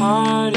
Heart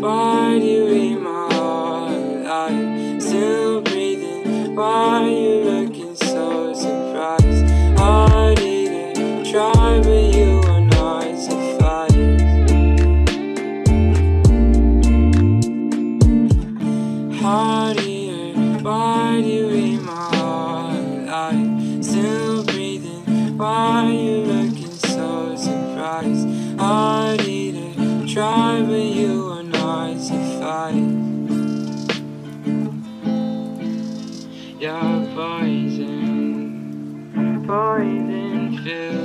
Why you in my heart? I'm still breathing. Why are you looking so surprised? I didn't try, but you were not suffice. How do you? Why you in my heart? I'm still breathing. Why are you looking so surprised? I didn't try, but got poison, poison filled.